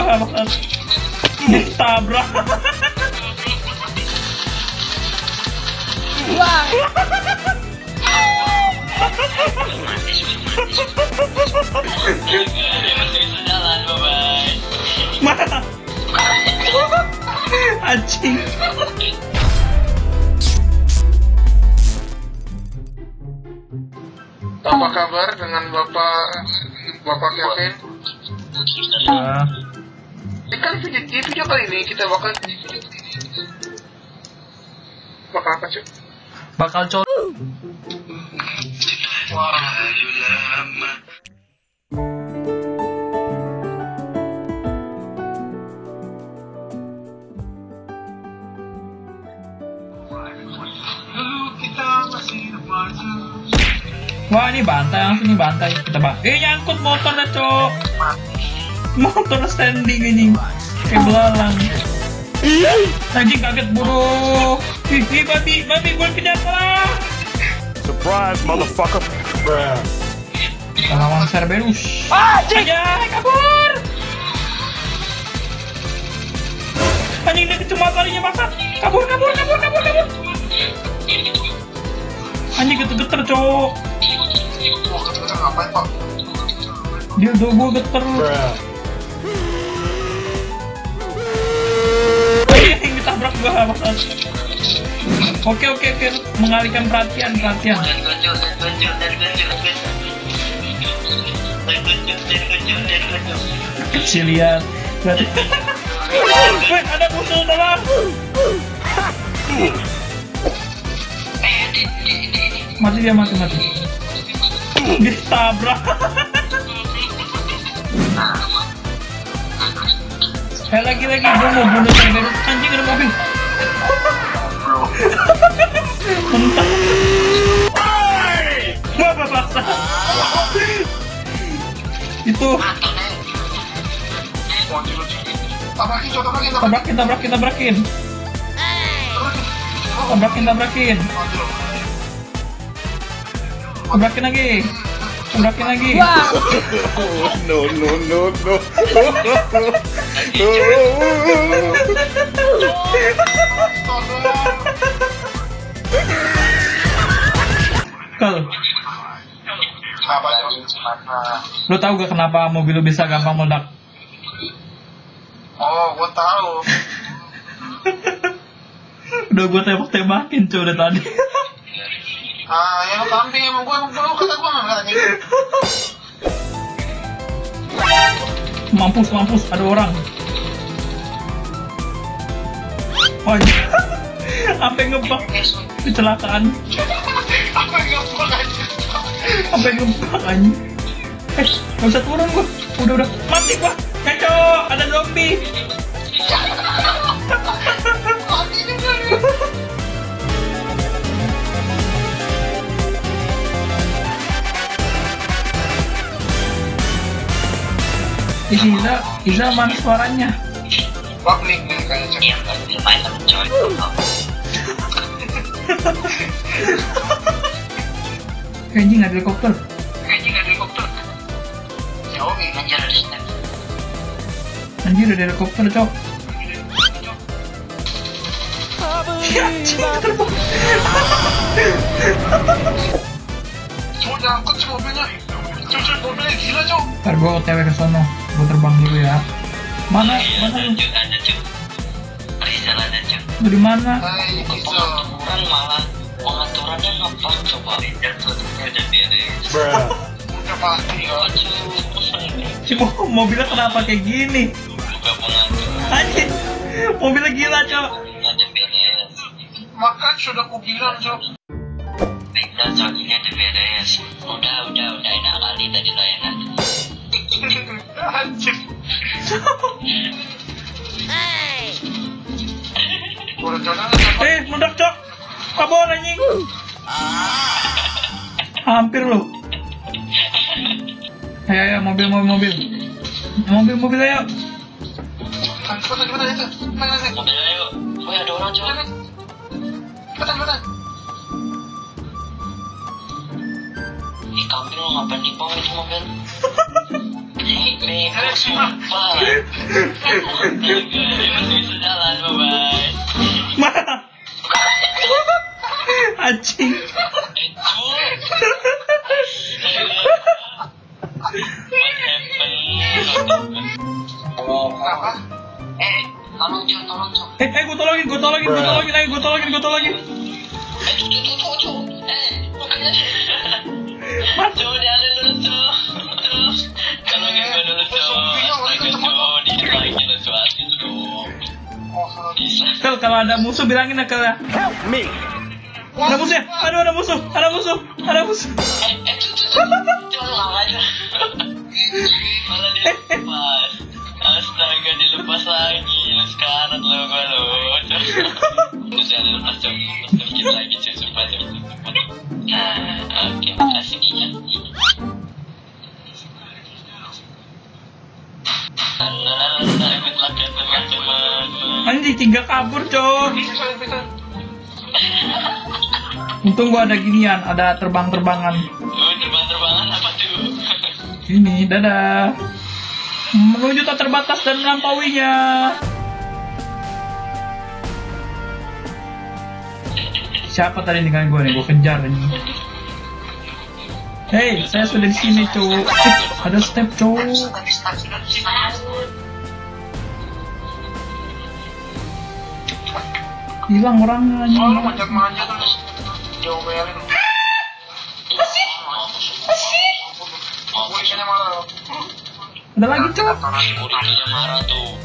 maksud ditabrak Wah. Jalan, mana anjing Apa kabar dengan Bapak Bapak Kevin? Ah, Kan video, ini video kali ini kita bakal bakal apa cuy? bakal col Wah ini bantai langsung bantai kita bang. Eh nyangkut motor dah cok. Motor standing anjing. Kayak belalang. Anjing kaget buru. Ih, ih babi, babi gue kejar lah. Surprise, motherfucker. Lawan Cerberus. Aja, kabur. Anjing dia kecuma kalinya maksa. Kabur, kabur, kabur, kabur, kabur. Anjing geter-geter. Wah ngapain pak? Dia udah gue geter. Iya, yang ditabrak gua maksud. Oke oke oke mengalihkan perhatian perhatian. Kecil lihat. Wih ada musuh tolong. Eh. Mati dia mati mati. Ditabrak. Eh lagi lagi gua mau bunuh Cerberus anjing ada mobil. Mentah. Wah paksa. Itu tabrakin tabrakin. tabrakin tabrakin tabrakin. Tabrakin tabrakin. Tabrakin lagi. Tabrakin lagi. Wah. No, no, no, no. Kal, lu tahu gak kenapa mobil lu bisa gampang meledak? Oh gua tahu. Udah gue tembak-tembakin cuy udah tadi. Ah yang kambing emang gua emang gua kata gua nggak katanya. mampus mampus ada orang. Oh, iya. sampai ngebak kecelakaan, Apa yang gua aja? sampai ngebak anjing. Eh, gak usah turun gua. Udah udah mati gua. Keco, ada zombie. Iza, Iza mana suaranya? Nih nih kayaknya cuy. Iya, tapi main sama coy. Anjing ada helikopter. Kayaknya nggak ada helikopter. Ya oke. Anjir, ada snap. Anjir ada helikopter, cok. Ya, anjing, terbang. Cuma nyangkut sih gila cuy. Ntar gua otw ke sono. Gua terbang dulu ya. Mana? Iya, Mana ada lu? cuy, ada cuy. Rizal ada. Lu di mana? Hai pengaturan malah pengaturannya ngepak coba dan fotonya udah beres Udah pasti ya. aduh Si mo- mobilnya kenapa kayak gini? buka pengaturan Anjing. Mobilnya gila, cok. fotonya udah beres Makan sudah ku bilang Rizal soalnya udah beres udah udah udah enak kali tadi lo enak Anjir. Aja. Eh, mendak, cok. Kabur anjing. Hampir lu. Ayo, ayo, mobil, mobil, mobil. Mobil, mobil, ayo. Cepetan cepetan mobil ayo oh ada orang coba Cepetan cepetan. Ih ngapain di bawah itu mobil? Bebas Sumpah. Masih bisa jalan, bye-bye. Mana? Anjing. Eh, tolong Cok, tolong Cok. Eh, eh, gue tolongin, gue tolongin, gue tolongin, ayo, gue tolongin, gue tolongin. Eh, Cok, Cok, Cok, Cok. Eh, Cok, jangan dulu. Cok, tolongin gue dulu, Cok. Astaga, Cok, dikit lagi lu, asli. Oh. Kel, kalau ada musuh bilangin ya, Kel ya. Help me! Ada musuh ya? Aduh, ada musuh, ada musuh, ada musuh. Eh, eh, lu aja. Malah dilepas. Astaga, dilepas lagi. Lu sekarat lu, gue lu. Tiga kabur, cok. Untung gua ada ginian, ada terbang-terbangan. Oh, terbang-terbangan apa tuh? Ini, dadah. Menuju tak terbatas dan melampauinya. Siapa tadi dengan gue nih? Gue kejar ini. Hei, saya sudah di sini, cowok. Ada step, cowok. Hilang orangnya. Oh, lu anjing. manjat-manjat terus. Diomelin. Polisinya marah. Ada lagi, cowok. Polisinya marah tuh.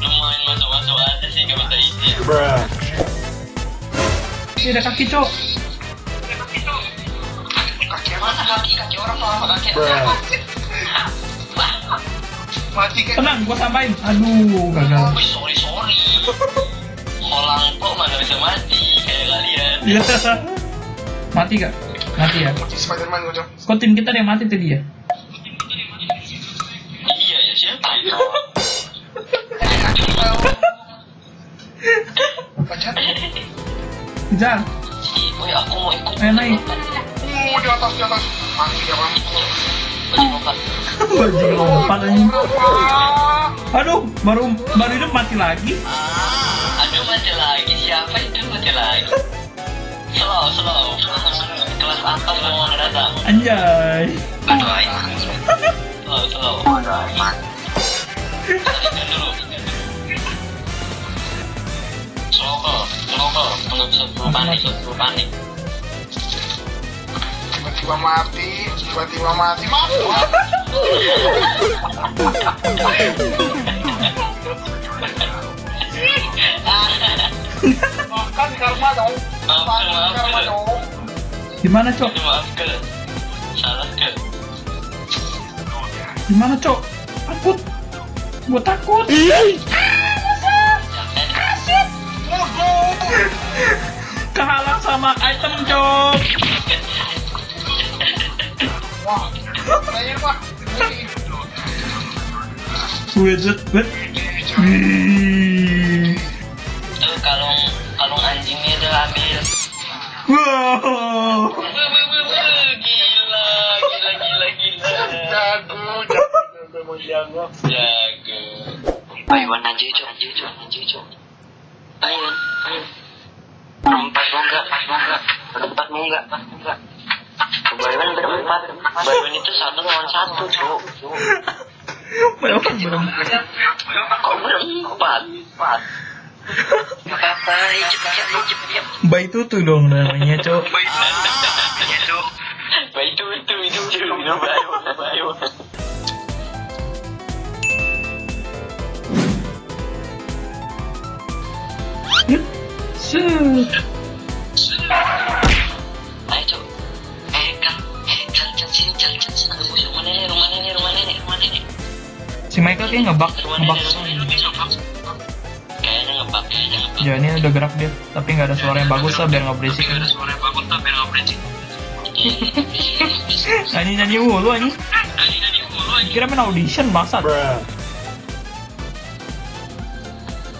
Lu main masuk-masuk aja sih, gak minta izin. Bruh. Ini ada kaki, cowok. Kaki apa? Mana kaki kaki orang apa kaki? Bruh. Mati kayak. Tenang, gua tambahin. Aduh, gagal. Wih, sorry sorry. Holang kok mana bisa mati kayak kalian. Iya. Mati gak? Mati ya. Mati Spiderman gue dong. Kok tim kita ada yang mati tadi ya? Iya ya siapa itu? Kejar. Wih aku mau ikut. Ayo, naik. Uh, di atas, di atas. Mati dia bang. Baju lompat. Bajing lompat? Aduh, baru baru hidup mati lagi. Aduh lagi siapa itu mati lagi? Slow slow. Kelas apa mau datang? Anjay. Aduh. Slow slow. Saksikan dulu. Slow slow kok. Belum sebelum panik, sebelum panik. Tiba-tiba mati, tiba-tiba mati. Mati. Makan karma dong. Makan karma dong. Gimana, Cok? Maaf ke. Salah ke. Gimana, Cok? Takut. Gua takut. Kehalang sama item, Cok. Wah. Kayaknya pak. Wizard, wait. Wow. Gila, gila, gila, gila. Jago, jago, mau jago. Jago. Ayo maju cok, maju cok, maju cok. Ayo, ayo. Empat mau enggak, empat mau enggak, berempat mau enggak, empat mau enggak. Baywan berempat, Baywan itu satu lawan satu cok. Berapa berempat? Kok berempat? Empat. Bayi tutu dong namanya, Cok. Cok. Baik itu itu itu itu itu bayu bayu. Set. Ayo cok. Eh eh sini, sini. Aduh, rumah nenek, rumah nenek, rumah nenek, rumah nenek. Si Michael kayaknya ngebug, Rumah Ya ini udah gerak dia, tapi nggak ada suara yang bagus lah biar nggak berisik. Ada suara yang bagus tapi nggak berisik. Nyanyi nyanyi mulu anjing. Kira main audition masa?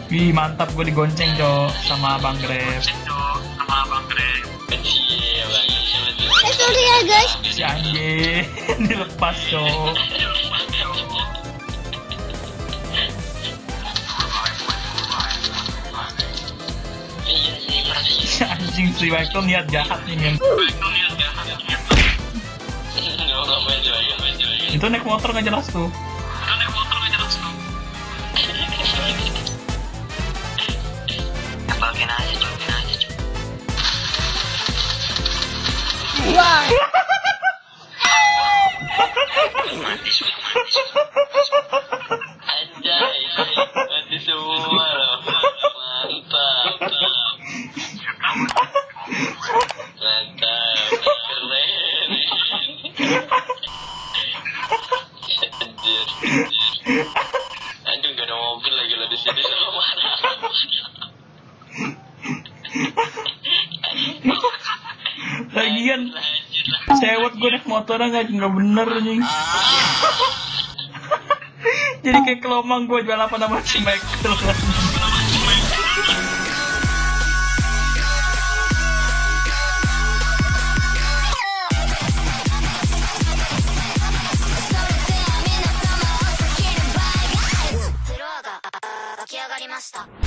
Wih mantap gue digonceng cok sama Bang Grab. Kecil banget siapa tuh? Eh sorry ya guys Si anjing dilepas cok. Anjing si Michael niat jahat nih men. Itu naik motor nggak jelas tuh. Aduh, gak ada mobil lagi lo di sini sama mana? Lagian lah. cewek gue naik motor nggak nggak bener nih. Jadi kayak kelomang gue balapan sama si Michael. ました。